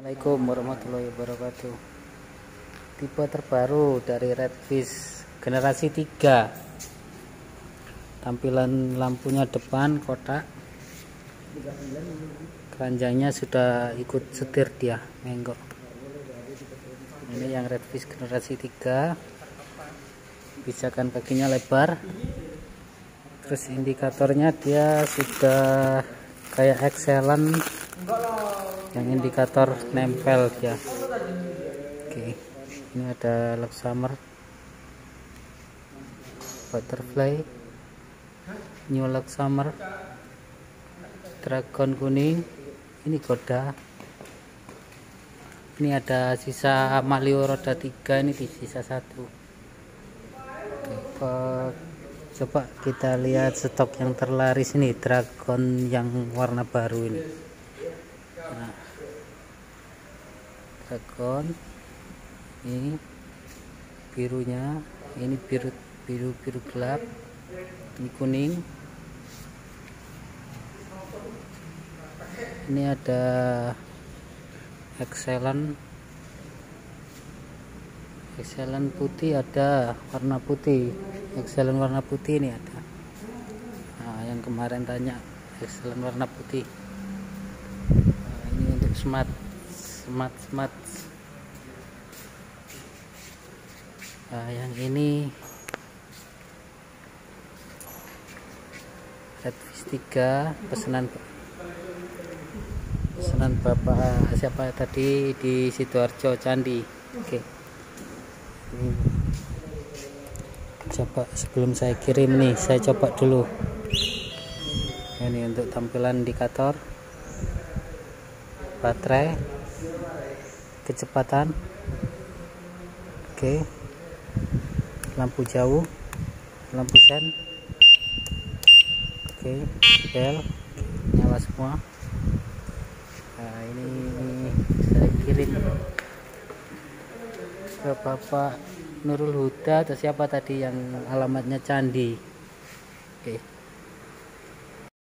Assalamualaikum warahmatullahi wabarakatuh. Tipe terbaru dari Redfish generasi 3 tampilan lampunya depan kotak. Keranjangnya sudah ikut setir dia menggok. Ini yang Redfish generasi 3 pijakan kakinya lebar. Terus indikatornya dia sudah kayak excellent yang indikator nempel dia. Oke ini ada lock summer. Butterfly. New lock summer. Dragon kuning. Ini goda. Ini ada sisa malio roda 3 ini di sisa satu. Oke, coba kita lihat stok yang terlaris ini dragon yang warna baru ini nah, ini birunya. Ini biru biru biru gelap. Ini kuning. Ini ada excellent excellent putih ada warna putih. Excellent warna putih ini ada. Nah, yang kemarin tanya excellent warna putih smart smart smart. Nah, yang ini Redfish 3 pesanan pesanan bapak siapa tadi di sidoarjo candi. Oke. Ini coba sebelum saya kirim nih saya coba dulu. Ini untuk tampilan indikator baterai kecepatan oke lampu jauh lampu sen oke bel nyala semua. Nah ini saya kirim ke bapak Nurul Huda atau siapa tadi yang alamatnya candi. Oke